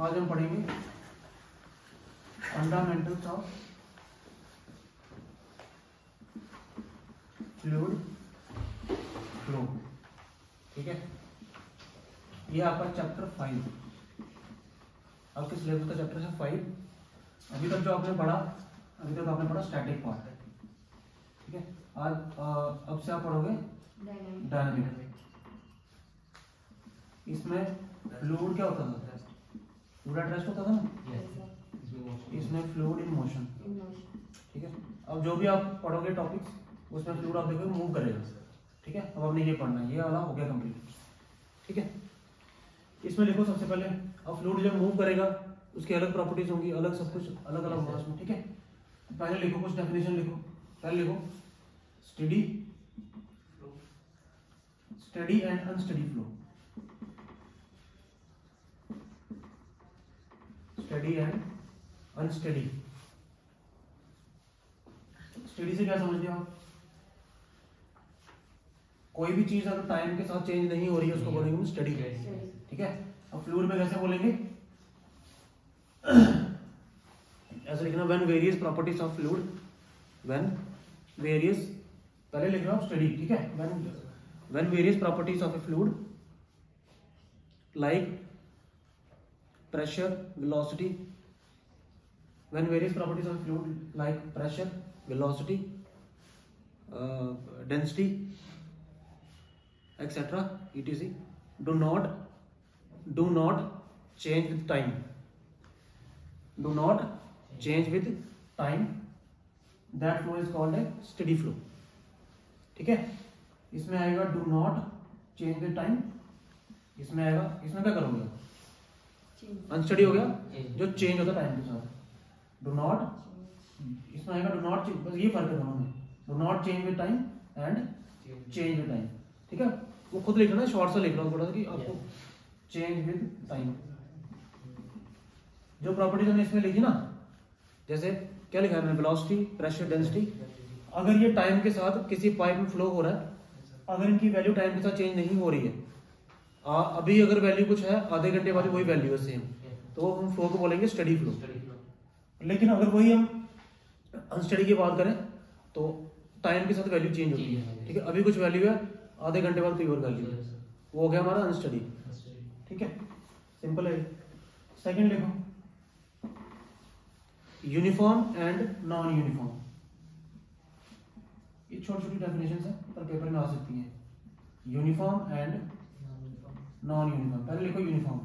आज हम पढ़ेंगे फंडामेंटल्स ऑफ़ फ्लूइड फ्लो ठीक है? ये आपका चैप्टर फाइव आपके सिलेबस का चैप्टर है? फाइव अभी तक जो आपने पढ़ा अभी तक आपने पढ़ा स्टैटिक पार्ट ठीक है? आज अब से आप पढ़ोगे? डायनामिक इसमें फ्लूइड क्या होता था? एट रेस्ट होता था ना इसमें फ्लूइड इन मोशन ठीक है? अब जो भी आप पढ़ोगे टॉपिक्स उसमें फ्लूइड आप देखोगे मूव करेगा। ठीक है? अब आपने ये पढ़ना है। ये वाला हो गया कंप्लीट ठीक है? इसमें लिखो सबसे पहले अब फ्लूइड जब मूव करेगा उसकी अलग प्रॉपर्टीज़ होंगी अलग सब कुछ अलग अलग होगा उसमें ठीक है? पहले लिखो कुछ डेफिनेशन लिखो। पहले लिखो steady steady and unsteady flow steady and unsteady steady से क्या समझते हो आप? कोई भी चीज़ अगर टाइम के साथ चेंज नहीं हो रही है उसको बोलेंगे हम स्टडी ठीक है? अब फ्लूइड में कैसे बोलेंगे? ऐसे लिखना when various properties of fluid when various पहले लिख रहा हूँ स्टडी ठीक है? When when various properties of a fluid like pressure velocity when various properties of fluid like pressure velocity uh, density etc etc do not do not change with time do not change with time that flow is called a steady flow ठीक है इसमें आएगा do not change with time इसमें आएगा इसमें क्या करोगे unsteady हो गया? जो चेंज होता है टाइम के साथ। डू नॉट इसमें आएगा डू नॉट चेंज बस ये फ़र्क है दोनों में। Do not change with time and change with time ठीक है? वो खुद लिखना है शॉर्ट सा लिख रहा हूँ थोड़ा सा कि आपको चेंज विद टाइम जो प्रॉपर्टीज़ हमने इसमें लिखी ना जैसे क्या लिखा है मैंने? वेलोसिटी प्रेशर डेंसिटी अगर ये टाइम के साथ किसी पाइप में फ्लो हो रहा है अगर इनकी वैल्यू टाइम के साथ चेंज नहीं हो रही है आ, अभी अगर वैल्यू कुछ है आधे घंटे बाद वही वैल्यू है सेम तो हम फ्लो को बोलेंगे स्टडी फ्लो लेकिन अगर वही हम अनस्टडी की बात करें तो टाइम के साथ वैल्यू चेंज होती है. ठीक है? अभी कुछ वैल्यू है आधे घंटे बाद कोई और वैल्यू है. वो हो गया हमारा अनस्टडी ठीक है? सिंपल है सेकंड लिखो. यूनिफॉर्म एंड नॉन यूनिफॉर्म ये छोटी छोटी डेफिनेशन है पर पेपर में आ सकती है. यूनिफॉर्म एंड नॉन यूनिफॉर्म पहले लिखो यूनिफॉर्म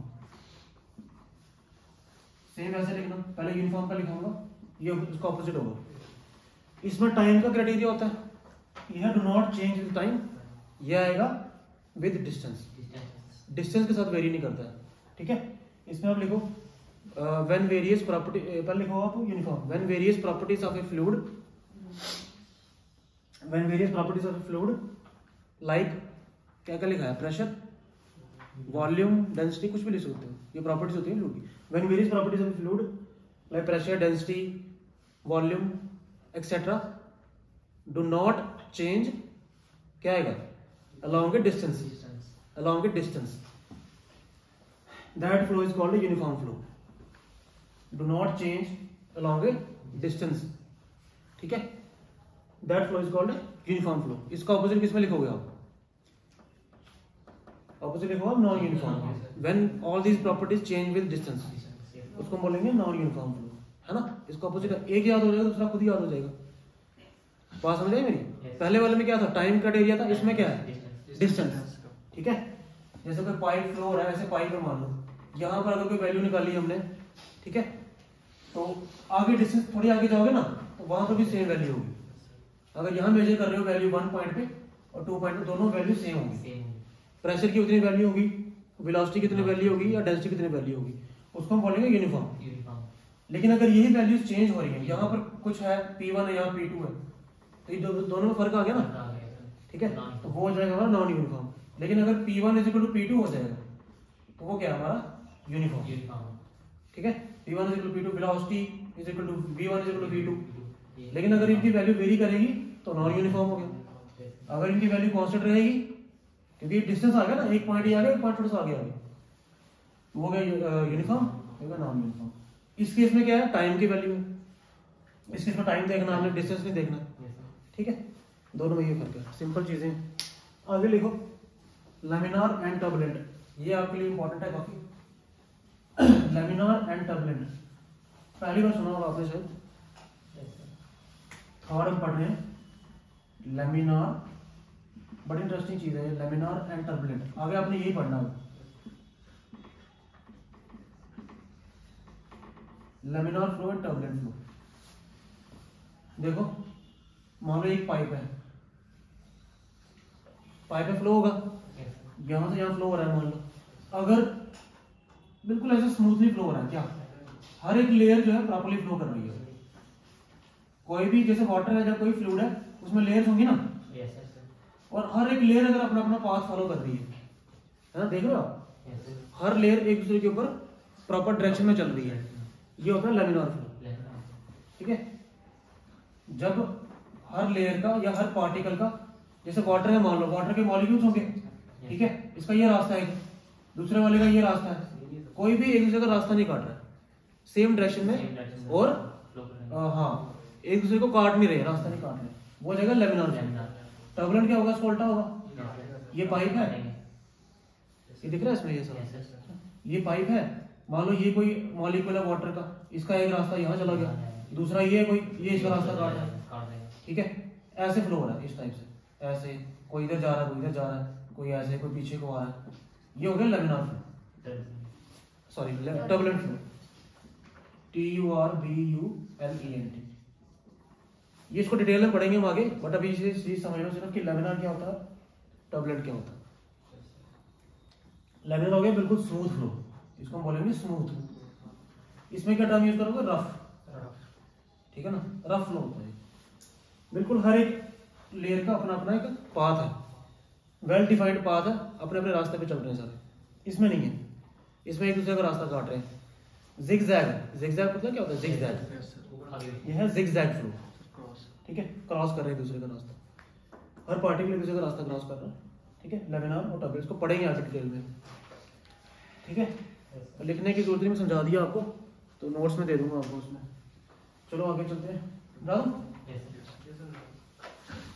सेम ऐसे लिखना। पहले यूनिफॉर्म का लिखाऊँगा ये उसका ऑपोजिट होगा। इसमें टाइम का क्राइटेरिया होता है। यह do not change with time यह आएगा विद डिस्टेंस डिस्टेंस के साथ वेरी नहीं करता है। ठीक है? इसमें आप लिखो व्हेन वेरियस प्रॉपर्टी पहले लिखो आप uniform when various properties of a fluid when various properties of a fluid like क्या क्या लिखा है? प्रेशर वॉल्यूम डेंसिटी कुछ भी ले सकते हो। ये प्रॉपर्टीज़ होती है फ्लू की। When various properties of fluid like pressure density volume etcetera do not change क्या आएगा? Along a distance along a distance that flow is called uniform flow do not change along a distance ठीक है? That flow is called uniform flow इसका opposite किसमें लिखोगे आप? Opposite लिखो non uniform when all these properties change with distance उसको बोलेंगे non uniform flow है ना? इसका ऑपोजिट एक याद हो जाएगा दूसरा खुद ही याद हो जाएगा। बात समझ आई मेरी? पहले वाले में क्या था? टाइम का एरिया था इसमें क्या है? डिस्टेंस ठीक है? जैसे कोई पाइप फ्लो हो रहा है वैसे पाइप में मान लो। यहाँ पर अगर कोई वैल्यू निकाली हमने ठीक है? तो आगे डिस्टेंस थोड़ी आगे जाओगे ना तो वहाँ पर भी सेम वैल्यू होगी। अगर यहाँ मेजर कर रहे हो वैल्यू वन पॉइंट पे और टू पॉइंट पे दोनों वैल्यू सेम होगी। प्रेशर की उतनी वैल्यू होगी वेलोसिटी कितनी वैल्यू होगी या डेंसिटी कितनी वैल्यू होगी। उसको हम बोलेंगे यूनिफॉर्म लेकिन अगर यही वैल्यूज़ चेंज हो रही है यहाँ पर कुछ है P1 है यहाँ पी टू है तो ये दो, दोनों में फ़र्क आ गया ना? ठीक है? तो वो हो जाएगा हमारा नॉन यूनिफॉर्म लेकिन अगर P one is to P two हो जाएगा तो वो क्या है हमारा? यूनिफॉर्म ठीक है? P1 one is to P two velocity is equal to V1 one is to V two लेकिन अगर इनकी वैल्यू वेरी करेगी तो नॉन यूनिफॉर्म हो गया। अगर इनकी वैल्यू कांस्टेंट रहेगी क्योंकि डिस्टेंस आ गया ना एक पॉइंट ही आ गया एक पॉइंट थोड़ा सा आगे आ गया। वो गया यूनिफॉर्म होगा नॉन यूनिफॉर्म इस केस में क्या है? टाइम की वैल्यू है। इस केस में टाइम देखना हमने डिस्टेंस नहीं देखना। ठीक है? दोनों में ये फ़र्क है। सिंपल चीज़ें। आगे लिखो। लेमिनार एंड टर्बुलेंट ये आपके लिए इंपॉर्टेंट है काफ़ी। लेमिनार एंड टर्बुलेंट पहली बार सुना होगा आपने शायद। थर्ड हम पढ़ रहे हैं। लेमिनार बड़ी इंटरेस्टिंग चीज़ है लेमिनार एंड टर्बुलेंट आगे आपने यही पढ़ना होगा। Laminar flow and turbulent flow देखो मान लो एक पाइप है। पाइप में फ्लो होगा? यहाँ से यहाँ फ्लो हो रहा है मान लो। अगर बिल्कुल ऐसे स्मूथली फ्लो हो रहा है क्या? हर एक लेयर जो है प्रॉपरली फ्लो कर रही है। कोई भी जैसे वाटर है या कोई फ्लूड है उसमें लेयर्स होंगी ना? और हर एक लेयर अगर अपना अपना पाथ फॉलो कर रही है। है ना देख रहे हो आप? हर लेयर एक दूसरे के ऊपर प्रॉपर डायरेक्शन में चल रही है। ये होता है लेमिनार फ्लो ठीक है? जब हर लेयर का या हर पार्टिकल का जैसे वाटर है मान लो वाटर के मॉलिक्यूल्स होंगे। ठीक है? इसका ये रास्ता है। दूसरे वाले का ये रास्ता है। कोई भी एक दूसरे का रास्ता नहीं काट रहा। है सेम डायरेक्शन में और आ, हाँ एक दूसरे को काट नहीं रहे रास्ता नहीं काट रहे। वो जगह लेमिनार टर्बुलेंट क्या होगा? इसको उल्टा होगा ये पाइप है? ये दिख रहा है इसमें ये सब? ये पाइप है? मान लो ये कोई मॉलिक्यूल है वाटर का। इसका एक रास्ता यहाँ चला गया। दूसरा ये कोई ये इसका रास्ता काट रहा है। ठीक है? ऐसे फ्लो हो रहा है इस टाइप से। ऐसे कोई इधर जा रहा है कोई इधर जा रहा है कोई ऐसे कोई पीछे को आ रहा है। ये हो गया laminar flow sorry turbulent flow T U R B U L E N T ये इसको डिटेल में पढ़ेंगे हम आगे बट अभी इसे चीज़ समझ लो सिर्फ़ कि लेमिनार क्या होता है टर्बुलेंट क्या होता। है लेमिनार हो गया बिल्कुल स्मूथ फ्लो इसको हम बोलेंगे स्मूथ इसमें क्या टर्म यूज़ करोगे? रफ ठीक है ना? रफ फ्लो होता है। बिल्कुल हर एक लेयर का अपना अपना एक पाथ है। वेल डिफाइंड पाथ है अपने अपने रास्ते पे चल रहे हैं सारे। इसमें नहीं है। इसमें एक दूसरे का रास्ता काट रहे हैं। जिग जैग जिग जैग मतलब क्या होता है? जिग जैग यह है जिग जैग फ्लो ठीक है? क्रॉस कर रहे हैं दूसरे का रास्ता। हर पार्टिकल एक दूसरे का रास्ता क्रॉस कर रहा है। ठीक है? लेमिनार और टर्बुलेंट इसको पढ़ेंगे आज डिटेल में। ठीक है? तो लिखने की ज़रूरत नहीं समझा दिया आपको तो नोट्स में दे दूँगा आपको उसमें। चलो आगे चलते हैं। राम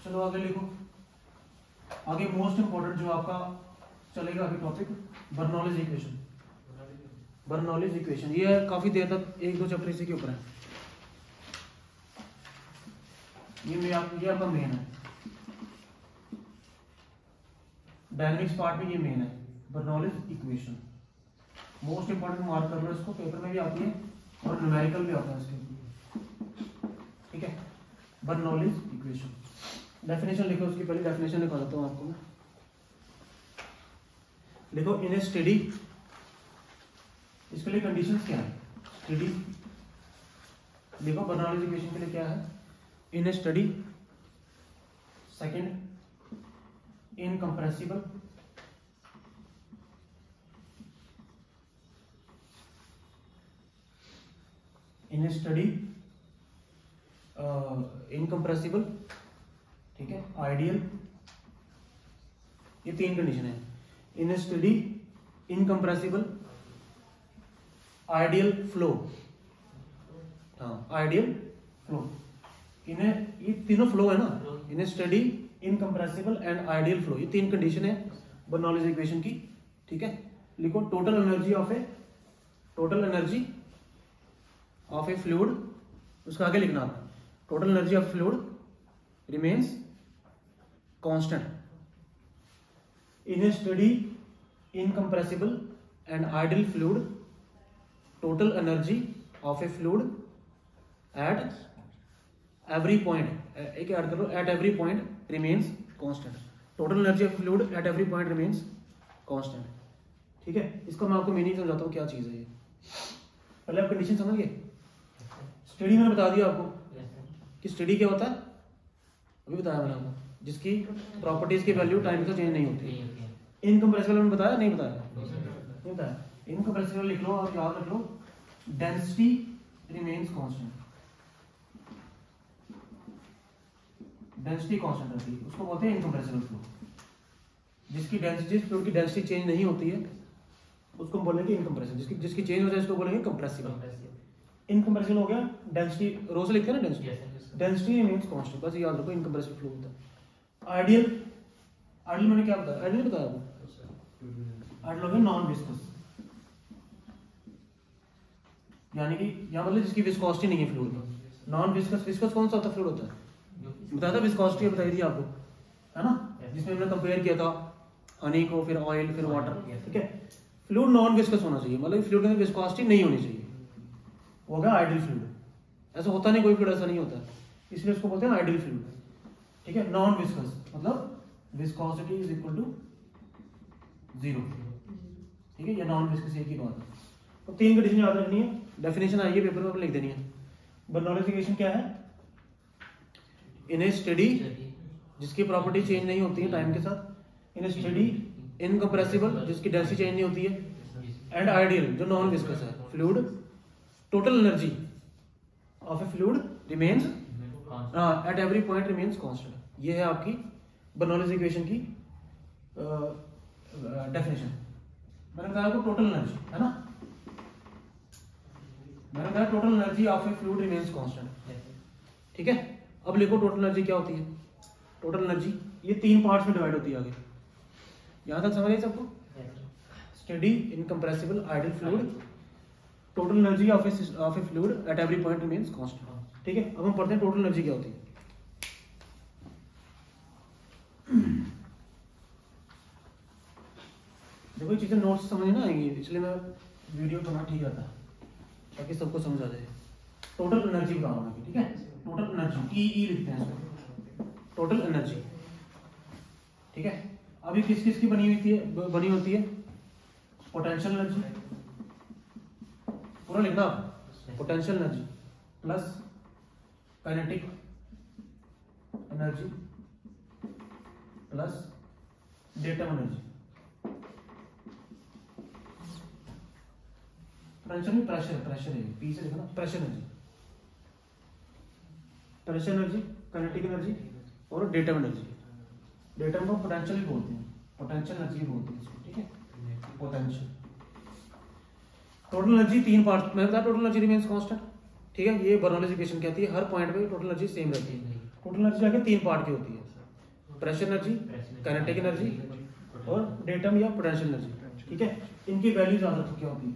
चलो आगे लिखो। आगे मोस्ट इंपॉर्टेंट जो आपका चलेगा अभी topic Bernoulli's equation Bernoulli's equation ये काफ़ी देर तक एक दो चैप्टर इसी के ऊपर है। ये मैं आप ये आपका मेन है। डायनेमिक्स पार्ट में ये मेन है। Bernoulli's equation most important mark कर लो इसको पेपर में भी आती है और न्यूमेरिकल भी आता है इसके। ठीक है? बर्नॉलेज इक्वेशन डेफिनेशन लिखो उसकी, पहले डेफिनेशन लिखा देता हूँ आपको मैं। लिखो इन ए स्टडी इसके लिए कंडीशंस क्या है? स्टडी लिखो बर्नॉलेज इक्वेशन के लिए क्या है? In steady second incompressible in steady incompressible ठीक है आइडियल ये तीन कंडीशन है. In steady incompressible ideal flow हाँ आइडियल फ्लो इन्हें ये तीनों फ्लो है ना? इन्हें steady incompressible and ideal flow ये तीन कंडीशन है बर्नॉलेज इक्वेशन की ठीक है? लिखो total energy of a total energy of a fluid उसका आगे लिखना total energy of fluid remains constant in a steady incompressible and ideal fluid total energy of a fluid at every point एक add करो at every point remains constant. Total energy of fluid at every point remains constant. ठीक है? इसका मैं आपको meaning समझाता हूँ क्या चीज़ है ये। पहले आप कंडीशन समझ गए स्टडी मैंने बता दिया आपको कि स्टडी क्या होता है? अभी बताया मैंने आपको जिसकी प्रॉपर्टीज़ की वैल्यू टाइम से चेंज नहीं होती। इनकम्प्रेसिबल मैंने बताया नहीं बताया? नहीं बताया। इनकम्प्रेसिबल लिख लो और याद रख लो। Density remains constant density constant रहती है। उसको बोलते हैं इनकम्प्रेसिबल फ्लो जिसकी डेंसिटी फ्लूइड की डेंसिटी चेंज नहीं होती है उसको हम बोलेंगे इनकम्प्रेसिबल जिसकी जिसकी चेंज हो जाए उसको बोलेंगे कंप्रेसिबल इनकम्प्रेसिबल हो गया डेंसिटी रो से लिखते हैं ना डेंसिटी डेंसिटी मींस कांस्टेंट बस याद रखो इनकम्प्रेसिबल फ्लो होता है। आइडियल आइडियल मैंने क्या बताया? आइडियल बताया आपको आइडियल हो गया नॉन विस्कस यानी कि यहाँ मतलब जिसकी विस्कोसिटी नहीं है फ्लूइड में नॉन विस्कस विस्कस कौन सा होता है? फ्लूइड होता है। बताया था विस्कोसिटी बताई थी आपको है ना? जिसमें हमने कंपेयर किया था हनी को फिर ऑयल फिर वाटर ठीक है? फ्लूइड नॉन विस्कस होना चाहिए मतलब के अंदर विस्कोसिटी नहीं होनी चाहिए। वो गया आइडियल फ्लूइड ऐसा होता नहीं कोई फ्लूइड ऐसा नहीं होता। इसलिए उसको बोलते हैं आइडियल फ्लूइड ठीक है? नॉन विस्कस मतलब viscosity is equal to zero ठीक है? ये नॉन विस्कस एक ही बात है। तो तीन कंडीशन याद रखनी है। डेफिनेशन है पेपर में लिख देनी है। बर्नोलिफिकेशन क्या है? इन ए स्टडी जिसकी प्रॉपर्टी चेंज नहीं होती है टाइम के साथ इन ए स्टडी इनकम्प्रेसिबल जिसकी डेंसिटी चेंज नहीं होती है एंड आइडियल जो नॉन विस्कस है fluid total energy of a fluid remains at every point remains constant ये है आपकी बर्नौलीज इक्वेशन की डेफिनेशन मैंने बताया आपको टोटल एनर्जी है ना? मैंने कहा total energy of a fluid remains constant ठीक है? अब लिखो टोटल एनर्जी क्या होती है? टोटल एनर्जी ये तीन पार्ट्स में डिवाइड होती है आगे। यहाँ तक समझ आई सबको? Steady incompressible ideal fluid total energy of of a fluid at every point remains constant ठीक है? अब हम पढ़ते हैं टोटल एनर्जी क्या होती है। देखो ये चीज़ें नोट्स समझ ना आएँगी। इसलिए मैं वीडियो करना ठीक है। ताकि सबको समझ आ जाए। टोटल एनर्जी बता रहा ठीक है? टोटल एनर्जी ई लिखते हैं टोटल एनर्जी ठीक है? अभी किस किस की बनी हुई थी बनी होती है? पोटेंशियल एनर्जी पूरा लिखना potential energy plus kinetic energy plus datum energy में प्रेशर प्रेशर है। पी से लिखना pressure energy pressure energy kinetic energy और डेटम एनर्जी। डेटम को पोटेंशियल ही बोलते हैं। पोटेंशियल एनर्जी बोलते हैं ठीक है? पोटेंशियल टोटल एनर्जी तीन पार्ट मैं बता टोटल एनर्जी रिमेंस कांस्टेंट ठीक है, ये बर्नौलीज इक्वेशन कहती है हर पॉइंट पे टोटल एनर्जी सेम रहती है। टोटल एनर्जी आगे तीन पार्ट की होती है। प्रेशर एनर्जी काइनेटिक एनर्जी और डेटम या पोटेंशियल एनर्जी ठीक है? इनकी वैल्यू ज़्यादा तो क्या होती है?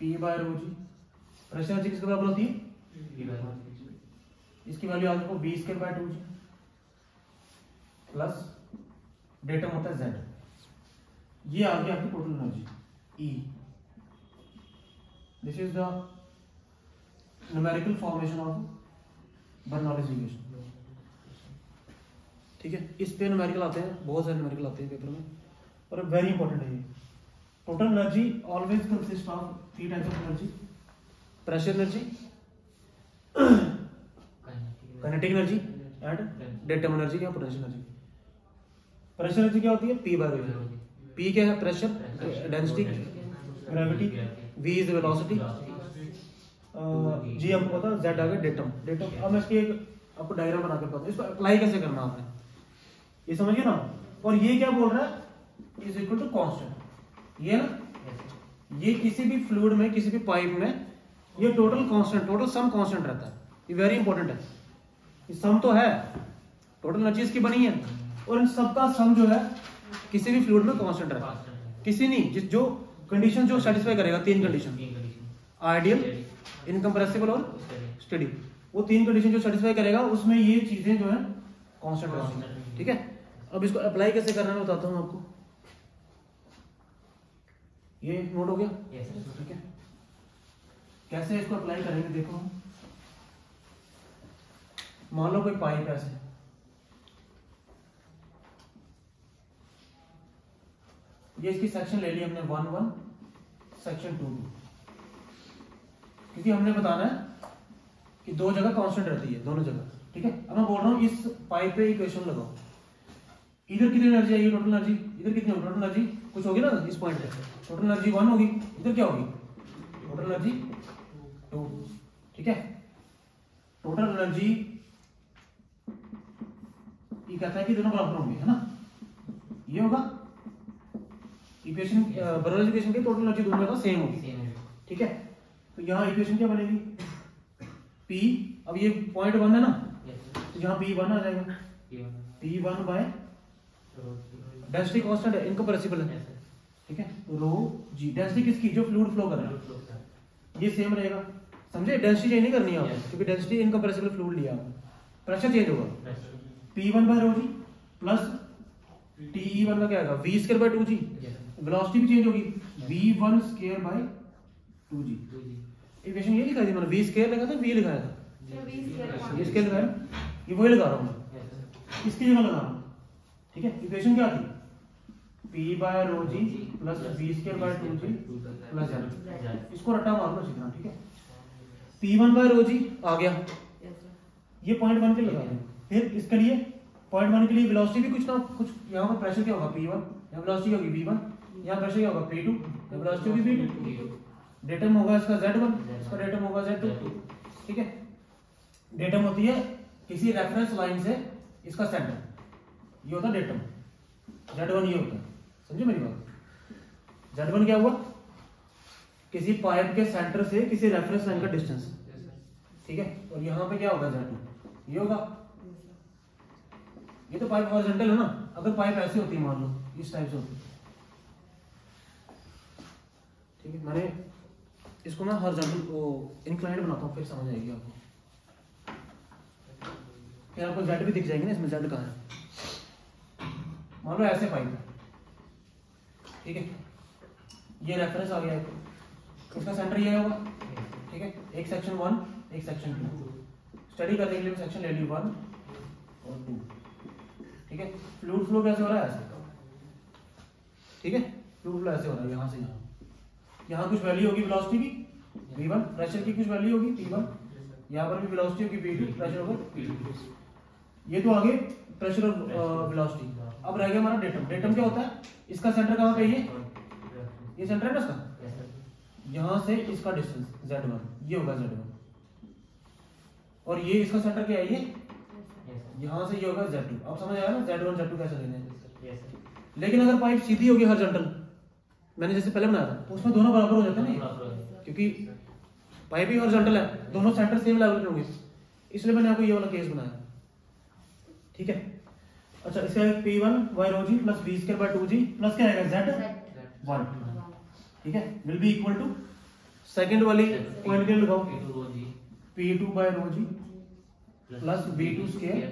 P by rho g pressure energy किसके बराबर होती है? इसकी वैल्यू आ देखो v square by two g plus datum होता है जेड ये आ गया आपकी टोटल एनर्जी E. This is the numerical formation of Bernoulli's equation. ठीक है? इस पे न्यूमेरिकल आते हैं, बहुत सारे न्यूमेरिकल आते हैं पेपर में। और वेरी इंपॉर्टेंट है ये। Total energy always consist of three types of energy pressure energy kinetic energy and datum energy या पोटेंशियल एनर्जी प्रेशर एनर्जी क्या होती है? पी बाय पी क्या है? Pressure density gravity V is velocity g आपको पता जेड आ गया datum datum अब मैं इसकी एक, आपको डायग्राम बना कर बताऊँ इसको अप्लाई कैसे करना आपने? ये समझिए ना? और ये क्या बोल रहा है? इज़ इक्वल टू कांस्टेंट ये ना? ये किसी भी फ्लूइड में, किसी भी पाइप में ये total constant total sum constant रहता है। ये वेरी इंपॉर्टेंट है। ये सम तो है। टोटल एनर्जी इसकी बनी है। और इन सबका सम जो है किसी भी फ्लूइड में कांस्टेंट रहता है। किसी नहीं जिस जो कंडीशन जो सेटिस्फाई करेगा तीन कंडीशन आइडियल इनकम्प्रेसिबल और स्टडी वो तीन कंडीशन जो सेटिस्फाई करेगा उसमें ये चीज़ें जो है कांस्टेंट रहती ठीक है? अब इसको अप्लाई कैसे करना मैं बताता हूँ आपको। ये नोट हो गया? ठीक है? कैसे इसको अप्लाई करेंगे देखो मान लो कोई पाइप ऐसे ये इसकी सेक्शन ले ली हमने वन वन सेक्शन टू क्योंकि हमने बताना है कि दो जगह कांस्टेंट रहती है, दोनों जगह। ठीक है? अब मैं बोल रहा हूँ, इस पाइप पे इक्वेशन लगाओ। इधर कितनी एनर्जी आएगी टोटल एनर्जी इधर कितनी टोटल एनर्जी कुछ होगी ना? इस पॉइंट पे। टोटल एनर्जी वन होगी, इधर क्या होगी? टोटल एनर्जी टू ठीक है? टोटल एनर्जी ये कहता है कि दोनों बराबर होंगे है ना? ये होगा? इक्वेशन बर्नौली इक्वेशन की टोटल एनर्जी दोनों का सेम होगी। सेम ठीक है? तो यहाँ इक्वेशन क्या बनेगी? P अब ये पॉइंट वन है ना? तो यहाँ P वन आ जाएगा। P one by density constant है इनकम्प्रेसिबल है। ठीक है? रो जी डेंसिटी किसकी? जो फ्लूइड फ्लो कर रहा है। ये सेम रहेगा। समझे? डेंसिटी चेंज नहीं करनी है। Yes. आपको क्योंकि डेंसिटी इनकम्प्रेसिबल फ्लूइड लिया। प्रेशर चेंज होगा। P one by rho g plus T E one का क्या आएगा? V square by two g velocity भी चेंज होगी। V one square by two g equation ये लिखा थी मैंने। V स्क्वायर लिखा था V लिखाया था। जो V square ये स्केल लगाया ये वही लगा रहा हूँ मैं। इसकी जगह लगा रहा हूँ। ठीक है? इक्वेशन क्या थी? P by g plus V square by two g plus Z इसको रट्टा मार लो तरह ठीक है? P one by rho g आ गया। ये पॉइंट वन के लगा दें। फिर इसके लिए पॉइंट वन के लिए वेलोसिटी भी कुछ ना कुछ यहाँ पर प्रेशर क्या होगा? P वन यहाँ वेलोसिटी होगी? V वन यहाँ प्रेशर क्या होगा? P टू यहाँ वेलोसिटी होगी V टू डेटम होगा इसका Z वन इसका डेटम होगा Z टू ठीक है? डेटम होती है किसी रेफरेंस लाइन से इसका सेंटर ये होता है डेटम जेड वन ये होता। है समझे मेरी बात? जेड वन क्या हुआ? किसी पाइप के सेंटर से किसी रेफरेंस लाइन का डिस्टेंस ठीक है? और यहाँ पे क्या होगा जेड ये होगा। ये तो पाइप हॉरिजॉन्टल है ना? अगर पाइप ऐसे होती है मान लो, इस टाइप से होती। ठीक है? मैंने इसको मैं हॉरिजॉन्टल वो इंक्लाइंड बनाता हूँ, फिर समझ आएगी आपको। फिर आपको जेड भी दिख जाएगी ना, इसमें जेड कहाँ है? मान लो ऐसे पाइप ठीक है? ये रेफरेंस आ गया इसका सेंटर ये होगा ठीक है? एक सेक्शन वन एक सेक्शन टू स्टडी करने के लिए सेक्शन ले ली वन और टू ठीक है? फ्लूइड फ्लो कैसे हो रहा है? ऐसे ठीक है? फ्लूइड फ्लो ऐसे हो रहा है, यहाँ से। यहाँ यहाँ कुछ वैल्यू होगी वेलोसिटी की? V1 प्रेशर की कुछ वैल्यू होगी? P1 यहाँ पर भी वेलोसिटी होगी v2 प्रेशर होगा p2 ये तो आगे प्रेशर और वेलोसिटी अब रह गया हमारा डेटम डेटम क्या होता है? इसका सेंटर कहाँ पे ये? ये सेंटर है ना इसका यहाँ से इसका डिस्टेंस z1 ये होगा z1 और ये इसका सेंटर क्या है ये? यहाँ से ये होगा z2 अब समझ आया ना z1 z2 कैसे लेने हैं? लेकिन अगर पाइप सीधी होगी हॉरिजॉन्टल मैंने जैसे पहले बनाया था तो उसमें दोनों बराबर हो जाते हैं ना क्योंकि पाइप ही हॉरिजॉन्टल है दोनों सेंटर सेम लेवल पे होंगे। इसलिए मैंने आपको ये वाला केस बनाया। ठीक है? अच्छा इसका P one by rho g plus v square by two g plus क्या आएगा जेड वन ठीक है? Will be equal to second वाली पॉइंट के लगाओ P two by rho g plus B2 square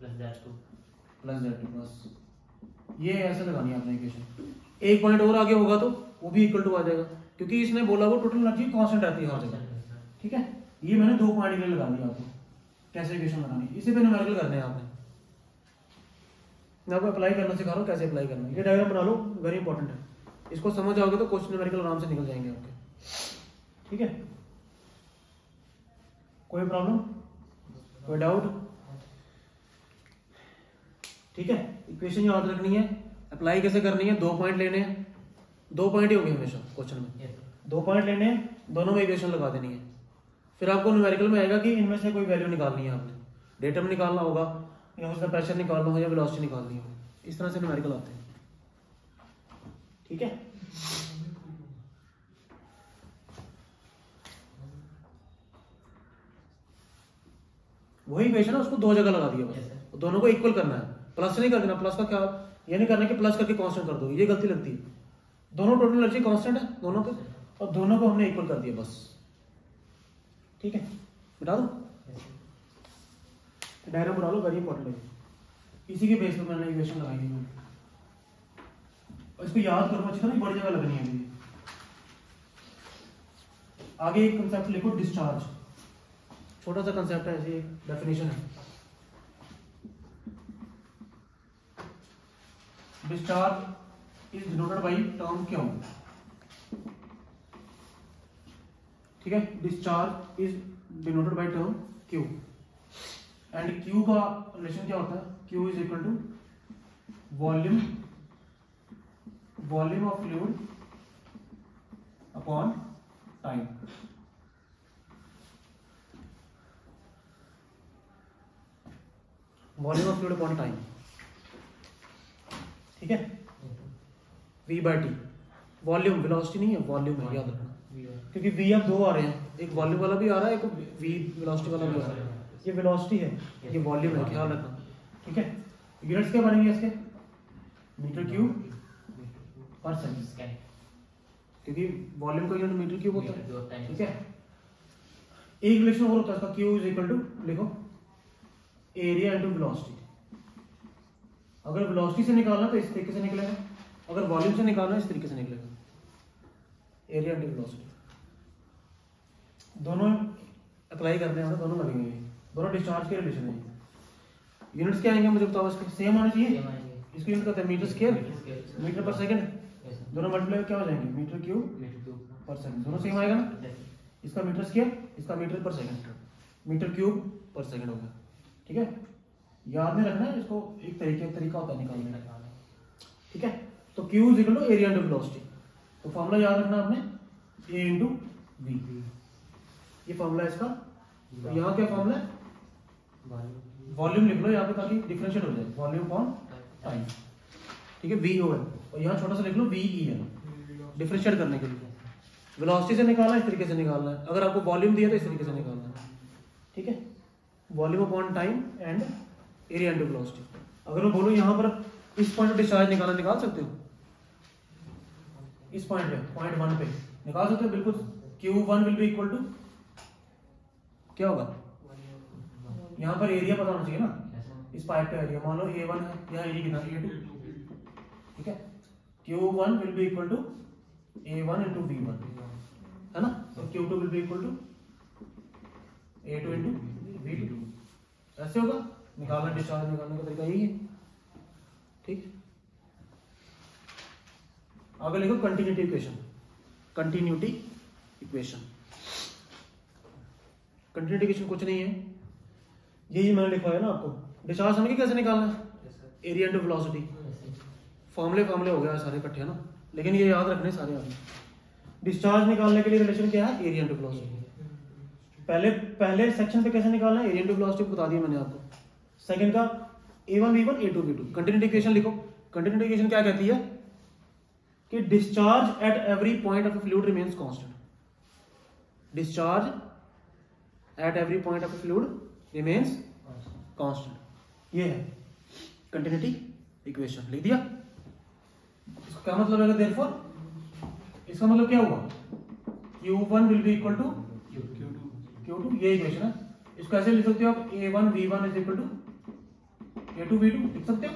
plus z two plus ये ऐसे लगानी है आपने इक्वेशन एक पॉइंट और आगे होगा तो वो भी इक्वल टू आ जाएगा। क्योंकि इसने बोला वो टोटल एनर्जी कांस्टेंट रहती है हर जगह। ठीक है? ये मैंने दो पॉइंट के लिए लगा दिया आपको। कैसे इक्वेशन है? इसी पे न्यूमेरिकल करने हैं आपने। मैं आपको अप्लाई करना सिखा रहा हूँ कैसे अप्लाई करना है। ये डायग्राम बना लो वेरी इंपॉर्टेंट है। इसको समझ आओगे तो क्वेश्चन न्यूमेरिकल आराम से निकल जाएँगे आपके। ठीक है? कोई प्रॉब्लम कोई डाउट ठीक है? इक्वेशन याद रखनी है। अप्लाई कैसे करनी है? दो पॉइंट लेने हैं। दो पॉइंट ही होंगे हमेशा क्वेश्चन में। दो पॉइंट लेने हैं। दोनों में इक्वेशन लगा देनी है। फिर आपको न्यूमेरिकल में आएगा कि इनमें से कोई वैल्यू निकालनी है आपने। डेटम निकालना होगा या उसका प्रेशर निकालना हो या वेलोसिटी निकालनी हो। इस तरह से न्यूमेरिकल आते हैं। ठीक है? वही इक्वेशन है उसको दो जगह लगा दिया Yes, दोनों को इक्वल करना है। प्लस नहीं कर देना प्लस का क्या ये नहीं करना कि प्लस करके कांस्टेंट कर दो ये गलती लगती है। दोनों टोटल एनर्जी कांस्टेंट है दोनों के और दोनों को हमने इक्वल कर दिया बस। ठीक है? बता दो। डायग्राम बना लो वेरी इंपॉर्टेंट है। इसी के बेस पर मैंने इक्वेशन लगाई है मैंने और इसको याद करो, अच्छी तरह बड़ी जगह लगनी है आगे एक कंसेप्ट लिखो डिस्चार्ज छोटा सा कंसेप्ट है, ऐसे डेफिनेशन है। Discharge is denoted by term Q? ठीक है? Discharge is denoted by term Q? And Q का रिलेशन क्या होता है? Q is equal to volume volume of fluid upon time volume of fluid upon time ठीक है? V by T volume velocity नहीं है, वॉल्यूम है, याद रखना। क्योंकि वी अब दो आ रहे हैं। एक वॉल्यूम वाला भी आ रहा है, एक वी वेलोसिटी वाला भी आ रहा है। ये वेलोसिटी है, ये वॉल्यूम है ख्याल रखना। ठीक है? यूनिट्स क्या बनेंगे इसके? मीटर क्यूब पर सेकंड क्योंकि वॉल्यूम का यूनिट मीटर क्यूब होता है। ठीक है? एक रिलेशन और होता है इसका क्यू इज़ इक्वल टू लिखो। एरिया इनटू वेलोसिटी अगर वेलोसिटी से निकालना तो इस तरीके से निकलेगा। अगर वॉल्यूम से निकालना इस तरीके से निकलेगा। एरिया इनटू वेलोसिटी दोनों अप्लाई करते हैं दोनों लगेंगे दोनों डिस्चार्ज के रिलेशन है। यूनिट्स क्या आएँगे मुझे बताओ इसके। सेम आने चाहिए? इसको यूनिट हैं metre square metre per second दोनों मल्टीप्लाई क्या हो जाएँगे? मीटर क्यूब पर सेकंड दोनों सेम आएगा ना? इसका मीटर स्क्वायर इसका metre per second metre cube per second हो गया। ठीक है? याद नहीं रखना है इसको एक तरीके तरीका होता है निकालने का। ठीक है? तो Q is equal to area into velocity तो फॉर्मूला याद रखना आपने। A into V. ये फॉर्मूला है इसका। तो यहाँ क्या फॉर्मूला है? वॉल्यूम लिख लो यहाँ पे ताकि डिफरेंशिएट हो जाए। वॉल्यूम अपॉन टाइम ठीक है? ओ है और यहाँ छोटा सा लिख लो वी ई है डिफरेंशिएट करने के लिए। वेलोसिटी से निकालना है इस तरीके से निकालना है। अगर आपको वॉल्यूम दिया तो इस तरीके से निकालना है। ठीक है? Volume upon time and area into velocity अगर मैं बोलूँ यहाँ पर इस पॉइंट पे डिस्चार्ज निकालना निकाल सकते हो? इस पॉइंट पे पॉइंट वन पे। निकाल सकते हो? बिल्कुल। Q one will be equal to क्या होगा? यहाँ पर एरिया पता होना चाहिए ना। इस पाइप का एरिया मान लो ए वन है यहाँ एरिया कितना ए टू ठीक है? Q one will be equal to A one into V one है ना? Will be equal to A two into V two ऐसे होगा? निकालना डिस्चार्ज निकालने का तरीका यही है। ठीक? आगे लिखो continuity equation continuity equation continuity equation कुछ नहीं है। यही मैंने लिखवाया ना आपको। डिस्चार्ज समझ के कैसे निकालना है? एरिया इंटू वेलोसिटी फॉर्मूले फॉर्मूले हो गया सारे इकट्ठे ना? लेकिन ये याद रखने सारे आपने डिस्चार्ज निकालने के लिए रिलेशन क्या है? एरिया इंटू वेलोसिटी पहले पहले सेक्शन पे कैसे निकालना है? एरिया इंटू वेलोसिटी बता दिया मैंने आपको। सेकंड का a1 v1 a2 v2 continuity equation लिखो। कंटिन्यूटी इक्वेशन क्या कहती है? कि discharge at every point of fluid remains constant discharge at every point of fluid remains constant ये है। कंटिन्यूटी इक्वेशन लिख दिया? इसका क्या मतलब है देयरफॉर इसका मतलब क्या हुआ? Q1 will be equal to q2 ये इक्वेशन है। इसको ऐसे लिख सकते हो आप a1 v1 is equal to a2 v2 लिख सकते हो?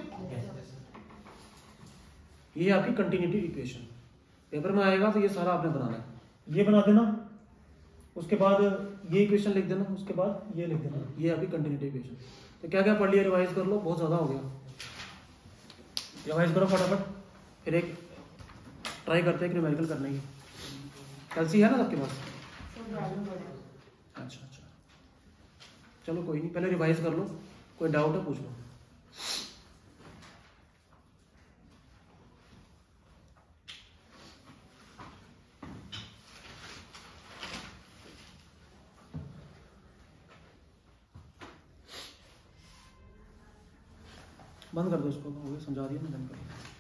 ये आपकी कंटिन्यूटी इक्वेशन पेपर में आएगा तो ये सारा आपने बनाना है ये बना देना, उसके बाद ये इक्वेशन लिख देना, उसके बाद ये लिख देना। ये आपकी कंटिन्यूटी इक्वेशन तो क्या क्या पढ़ लिया? रिवाइज कर लो, बहुत ज़्यादा हो गया। रिवाइज करो फटाफट। फिर एक ट्राई करते हैं कि न्यूमेरिकल करने की कैलसी है ना सबके पास? अच्छा अच्छा। चलो कोई नहीं, पहले रिवाइज कर लो, कोई डाउट है पूछ लो। बंद कर दो इसको समझा दिया ना बंद कर दो